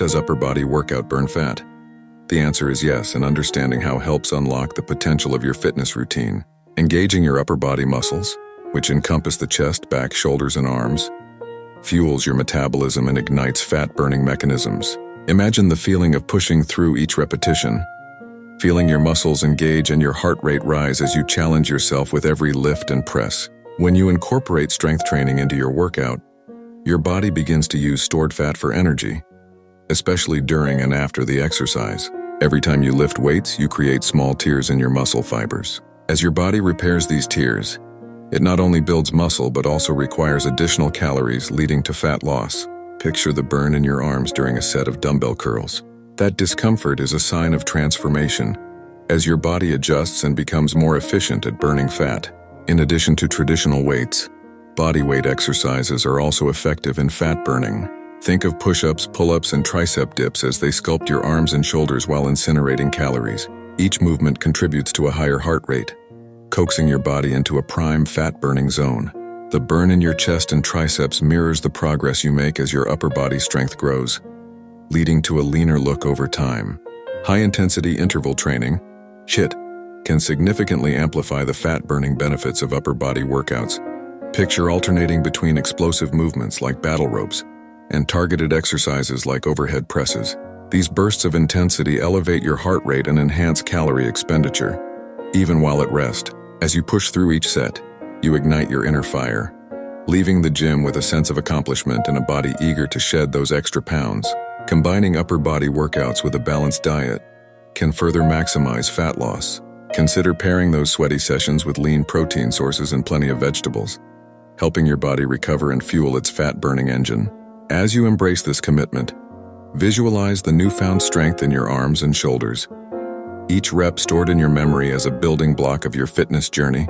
Does upper body workout burn fat? The answer is yes, and understanding how helps unlock the potential of your fitness routine. Engaging your upper body muscles, which encompass the chest, back, shoulders, and arms, fuels your metabolism and ignites fat-burning mechanisms. Imagine the feeling of pushing through each repetition, feeling your muscles engage and your heart rate rise as you challenge yourself with every lift and press. When you incorporate strength training into your workout, your body begins to use stored fat for energy, especially during and after the exercise. Every time you lift weights, you create small tears in your muscle fibers. As your body repairs these tears, it not only builds muscle but also requires additional calories leading to fat loss. Picture the burn in your arms during a set of dumbbell curls. That discomfort is a sign of transformation, as your body adjusts and becomes more efficient at burning fat. In addition to traditional weights, body weight exercises are also effective in fat burning. Think of push-ups, pull-ups, and tricep dips as they sculpt your arms and shoulders while incinerating calories. Each movement contributes to a higher heart rate, coaxing your body into a prime fat-burning zone. The burn in your chest and triceps mirrors the progress you make as your upper body strength grows, leading to a leaner look over time. High-intensity interval training, HIIT, can significantly amplify the fat-burning benefits of upper body workouts. Picture alternating between explosive movements like battle ropes and targeted exercises like overhead presses. These bursts of intensity elevate your heart rate and enhance calorie expenditure, even while at rest. As you push through each set, you ignite your inner fire, leaving the gym with a sense of accomplishment and a body eager to shed those extra pounds. Combining upper body workouts with a balanced diet can further maximize fat loss. Consider pairing those sweaty sessions with lean protein sources and plenty of vegetables, helping your body recover and fuel its fat-burning engine. As you embrace this commitment, visualize the newfound strength in your arms and shoulders. Each rep stored in your memory as a building block of your fitness journey